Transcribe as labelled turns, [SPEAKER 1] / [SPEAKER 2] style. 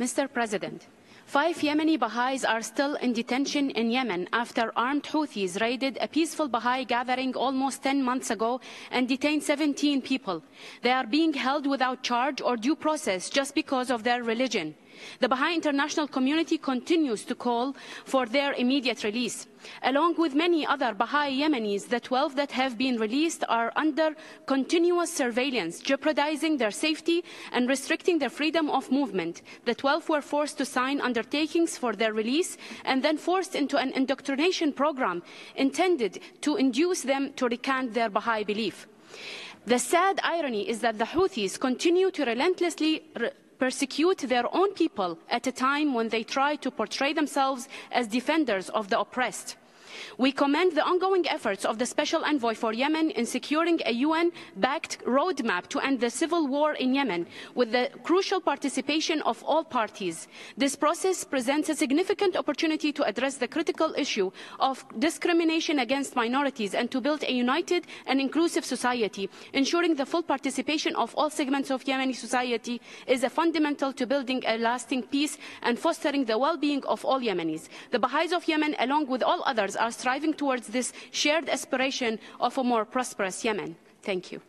[SPEAKER 1] Mr. President, Five Yemeni Baha'is are still in detention in Yemen after armed Houthis raided a peaceful Baha'i gathering almost 10 months ago and detained 17 people. They are being held without charge or due process just because of their religion. The Baha'i international community continues to call for their immediate release. Along with many other Baha'i Yemenis, the 12 that have been released are under continuous surveillance, jeopardizing their safety and restricting their freedom of movement. The 12 were forced to sign undertakings for their release and then forced into an indoctrination program intended to induce them to recant their Baha'i belief. The sad irony is that the Houthis continue to relentlessly persecute their own people at a time when they try to portray themselves as defenders of the oppressed. We commend the ongoing efforts of the Special Envoy for Yemen in securing a UN-backed roadmap to end the civil war in Yemen with the crucial participation of all parties. This process presents a significant opportunity to address the critical issue of discrimination against minorities and to build a united and inclusive society. Ensuring the full participation of all segments of Yemeni society is a fundamental to building a lasting peace and fostering the well-being of all Yemenis. The Baha'is of Yemen, along with all others, are striving towards this shared aspiration of a more prosperous Yemen. Thank you.